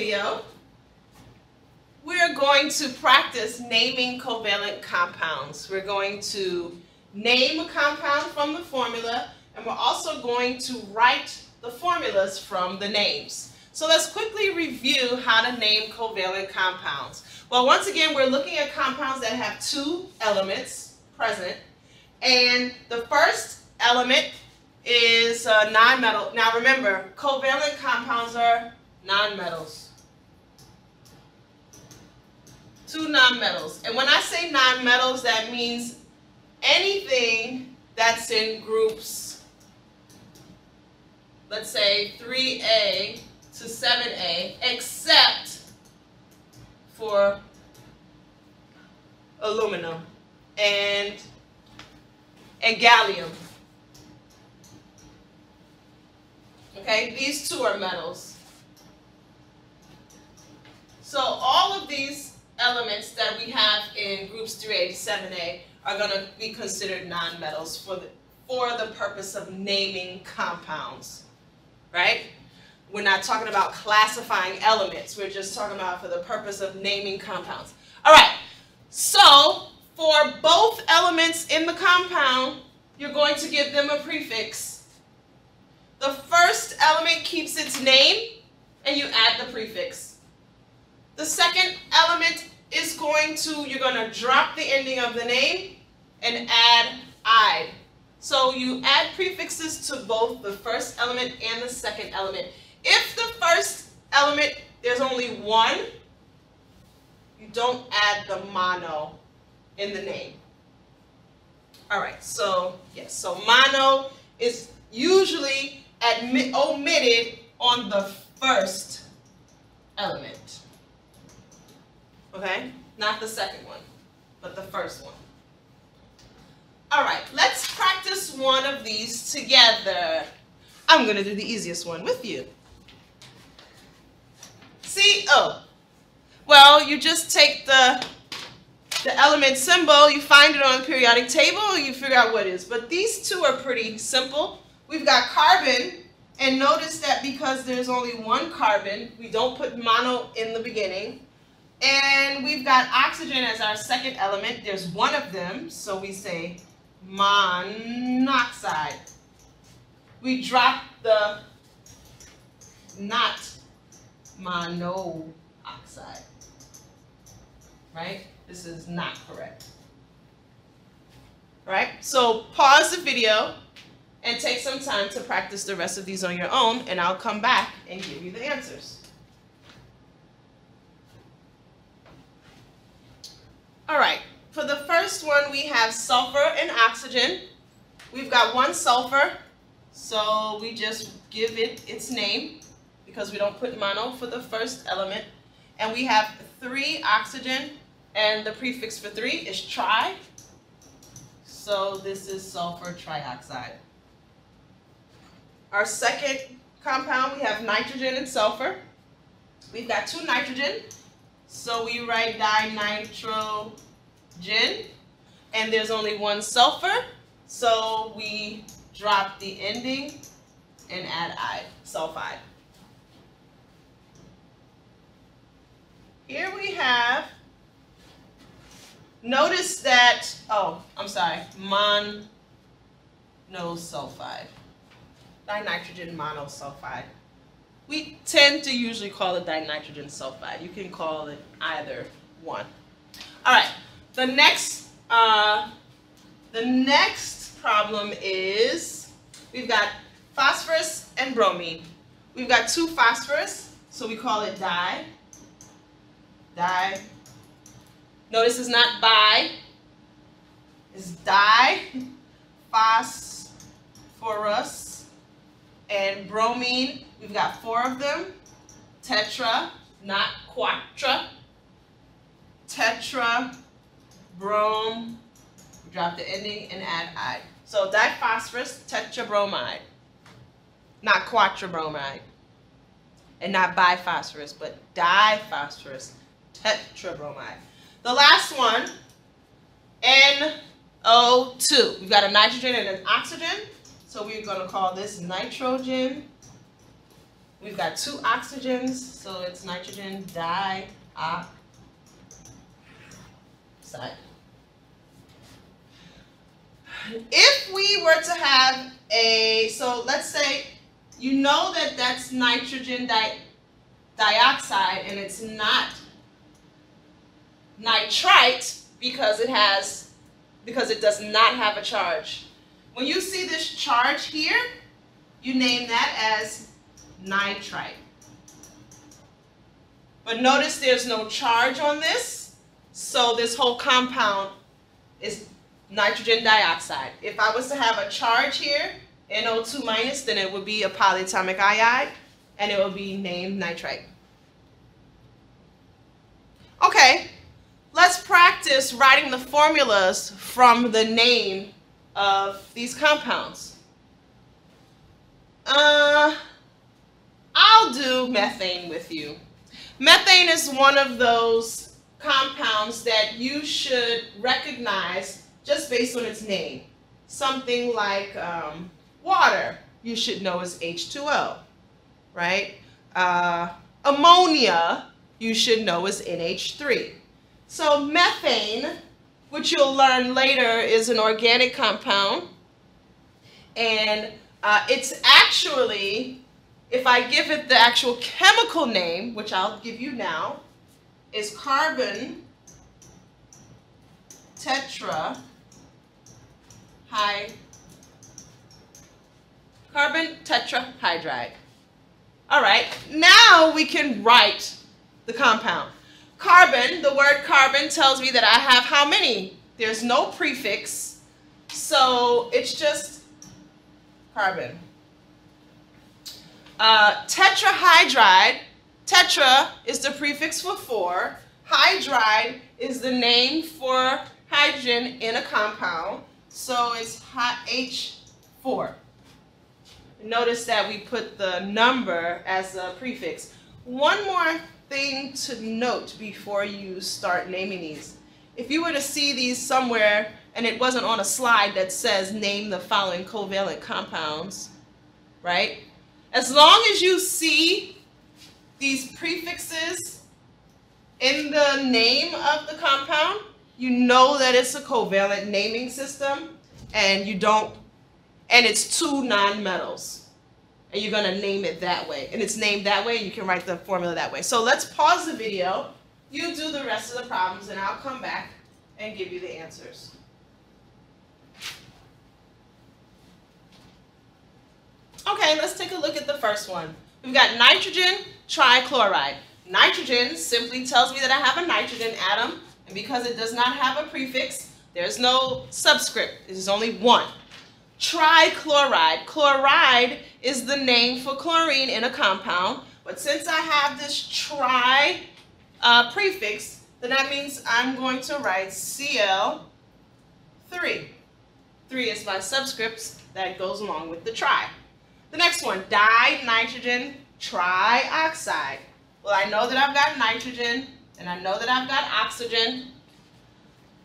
video, we're going to practice naming covalent compounds. We're going to name a compound from the formula, and we're also going to write the formulas from the names. So let's quickly review how to name covalent compounds. Well, once again, we're looking at compounds that have two elements present. And the first element is a nonmetal. Now remember, covalent compounds are nonmetals. Two nonmetals. And when I say nonmetals, that means anything that's in groups, let's say 3A to 7A, except for aluminum and, and gallium. Okay, these two are metals. So all of these elements that we have in groups 3A to 7A are going to be considered nonmetals for the, for the purpose of naming compounds, right? We're not talking about classifying elements. We're just talking about for the purpose of naming compounds. All right, so for both elements in the compound, you're going to give them a prefix. The first element keeps its name, and you add the prefix. The second element is going to, you're going to drop the ending of the name and add "ide." So you add prefixes to both the first element and the second element. If the first element, there's only one, you don't add the mono in the name. All right, so yes, so mono is usually omitted on the first element. Okay, not the second one, but the first one. All right, let's practice one of these together. I'm gonna do the easiest one with you. Oh, well, you just take the, the element symbol, you find it on the periodic table, you figure out what it is. But these two are pretty simple. We've got carbon, and notice that because there's only one carbon, we don't put mono in the beginning. And we've got oxygen as our second element. There's one of them, so we say monoxide. We drop the not monoxide. Right? This is not correct. Right? So pause the video and take some time to practice the rest of these on your own, and I'll come back and give you the answers. All right, for the first one, we have sulfur and oxygen. We've got one sulfur, so we just give it its name because we don't put mono for the first element. And we have three oxygen, and the prefix for three is tri. So this is sulfur trioxide. Our second compound, we have nitrogen and sulfur. We've got two nitrogen, so we write dinitrogen, and there's only one sulfur, so we drop the ending and add I, sulfide. Here we have, notice that, oh, ide'm sorry, monosulfide dinitrogen monosulfide. We tend to usually call it dinitrogen sulfide. You can call it either one. All right, the next, uh, the next problem is we've got phosphorus and bromine. We've got two phosphorus, so we call it di. Di. Notice it's not bi, it's di, phosphorus and bromine, we've got four of them. Tetra, not quatra. Tetra, brom, drop the ending and add ide. So diphosphorus tetrabromide, not quatrabromide. And not biphosphorus, but diphosphorus tetrabromide. The last one, NO2. We've got a nitrogen and an oxygen. So we're going to call this nitrogen We've got two oxygens, so it's nitrogen dioxide. If we were to have a, so let's say you know that that's nitrogen di dioxide and it's not nitrite because it has, because it does not have a charge. When you see this charge here, you name that as nitrite. But notice there's no charge on this, so this whole compound is nitrogen dioxide. If I was to have a charge here, NO2 minus, then it would be a polyatomic iodide, and it would be named nitrite. Okay, let's practice writing the formulas from the name of these compounds. Uh, I'll do methane with you. Methane is one of those compounds that you should recognize just based on its name. Something like um, water, you should know as H2O, right? Uh, ammonia, you should know as NH3. So methane, which you'll learn later, is an organic compound. And uh, it's actually, if I give it the actual chemical name, which I'll give you now, is carbon tetra high carbon tetrahydride. All right, now we can write the compound. Carbon, the word carbon tells me that I have how many? There's no prefix, so it's just carbon. Uh, tetrahydride, tetra is the prefix for four. Hydride is the name for hydrogen in a compound. So it's H4. Notice that we put the number as a prefix. One more thing to note before you start naming these. If you were to see these somewhere and it wasn't on a slide that says name the following covalent compounds, right? As long as you see these prefixes in the name of the compound, you know that it's a covalent naming system and you don't, and it's two nonmetals. And you're gonna name it that way. And it's named that way, you can write the formula that way. So let's pause the video, you do the rest of the problems, and I'll come back and give you the answers. Okay, let's take a look at the first one. We've got nitrogen trichloride. Nitrogen simply tells me that I have a nitrogen atom and because it does not have a prefix, there's no subscript. There's only one. Trichloride. Chloride is the name for chlorine in a compound. But since I have this tri uh, prefix, then that means I'm going to write Cl3. 3 is my subscript that goes along with the tri. The next one, dinitrogen trioxide. Well, I know that I've got nitrogen, and I know that I've got oxygen.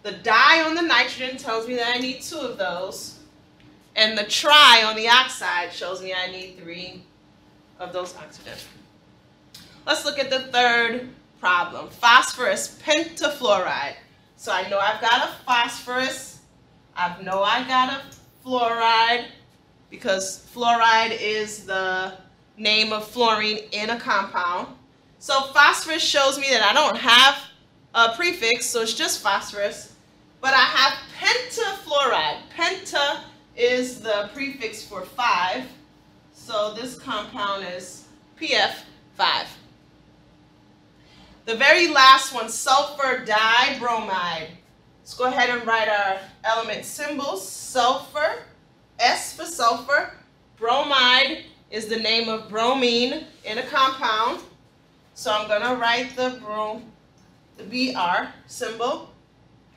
The di on the nitrogen tells me that I need two of those. And the tri on the oxide shows me I need three of those oxygen. Let's look at the third problem. Phosphorus pentafluoride. So I know I've got a phosphorus. I know I got a fluoride because fluoride is the name of fluorine in a compound. So phosphorus shows me that I don't have a prefix, so it's just phosphorus. But I have pentafluoride. Is the prefix for 5. So this compound is PF5. The very last one, sulfur dibromide. Let's go ahead and write our element symbols. Sulfur, S for sulfur. Bromide is the name of bromine in a compound. So I'm going to write the brom, the BR symbol.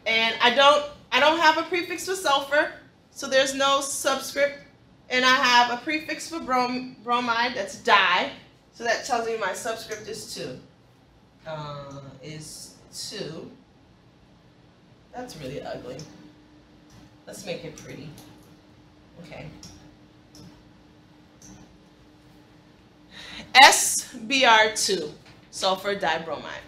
And I don't, I don't have a prefix for sulfur, so there's no subscript. And I have a prefix for brom, bromide, that's di. So that tells me my subscript is 2. Uh, is 2. That's really ugly. Let's make it pretty. Okay. SBr2, sulfur dibromide.